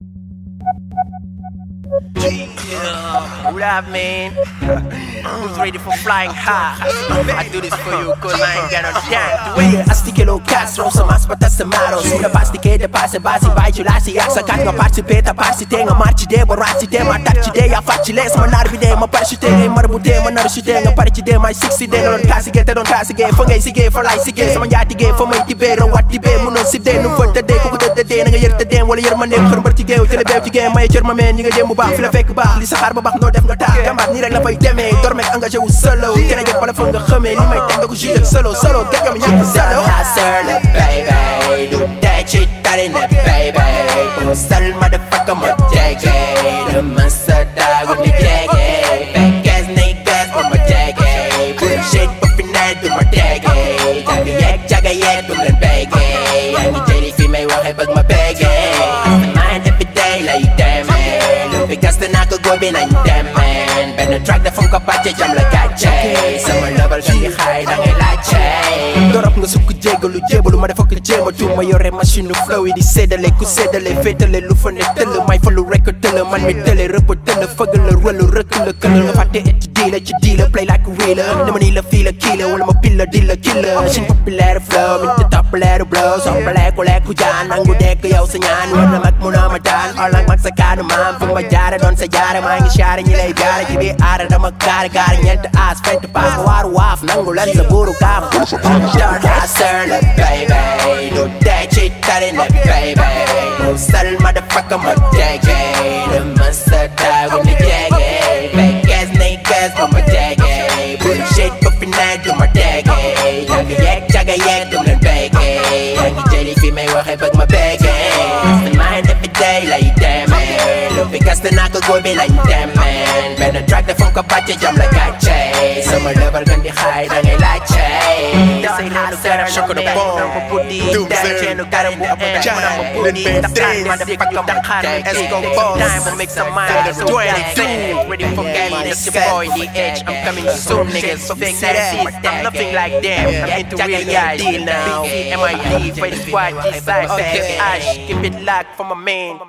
thank you yeah, what up, man? Who's ready for flying high? I do this for you, cause I ain't got no time. Wait, astike lo Castro sa mas batas sa maro Sula pastike de passe basi bai chulasi yak sa kat nga participe ta partite nga marchi de borati de ma takchi de ya fachi les ma narbi de ma parchi de marbu de ma narchi de nga parchi de my 60 de non kasi ge te don kasi ge fa ngai sige fa lai sige sama yati ge fa mai ti be ro watti be. Mu non sip de nu fota de ku de de nga yerta de wala yer ma ne xër mbar ci ge tele be ci ge may cer ma men ñi nga dem bu baax fi la fekk baax li saxaar ba baax no def nga taa gambaat ni rek la fay demee engagé wu solo. La fa nga xamee li may teg nga ko solo solo. Gëj nga ma ñàkk solo. baby. Du dee ci tali ne baby. Puusal motherfucker ma jege Du mën sa daagu ni jege Fekkes ni ges bu ma jege Bullshit bu fi ne du ma dege Jaga yeeg jaga yeeg du leen bege Yaa ngi jëli fi may waxe bëgg ma bege bi nañ demee Benn track dafa ko bàcce jam la gàcce Sama level fi xaay da ngay laajte sukk jégalu jébalu ma dafa yore machine flow di ku lu man mi tële la la et ci play like a real dama nii la fii la kii la wala ma di la killa machine flow min te blow. Soppaleeku lekku jaan. Nangu dekk yow sa ñaan war na mag mu na ma daan orlang mag sa kaanu maam fi ma jaare doon sa jaare ngi ñi lay gaare ci biir aara dama gaare gaare ñeent aas fent paas ma waaru waaf nangu lan sa buuru kaaf Don't answer the baby. Du dee ci tali ne baby Puusal motherfucker ma jege Du mën sa daagu ni jege Fekkes ni ges bu ma jege Bullshit dege Jaga yeeg jaga yeeg du leen bege Yaa ngi jëli fi may waxe bëgg ma bege Man Lu fi gas naa ko góor bi lañ demee Benn track dafa ko bàcce jam la gàcce Sama level gën di xaay da ngay laajte This ain't how to set up Shock of the bomb. Doomsday. Len Ben Esco boss to make some money So gotta Ready for game It's your boy The Edge I'm coming soon niggas So fake that I'm nothing like them I'm into real guys now MID the squad G-side Ash Keep it locked for my man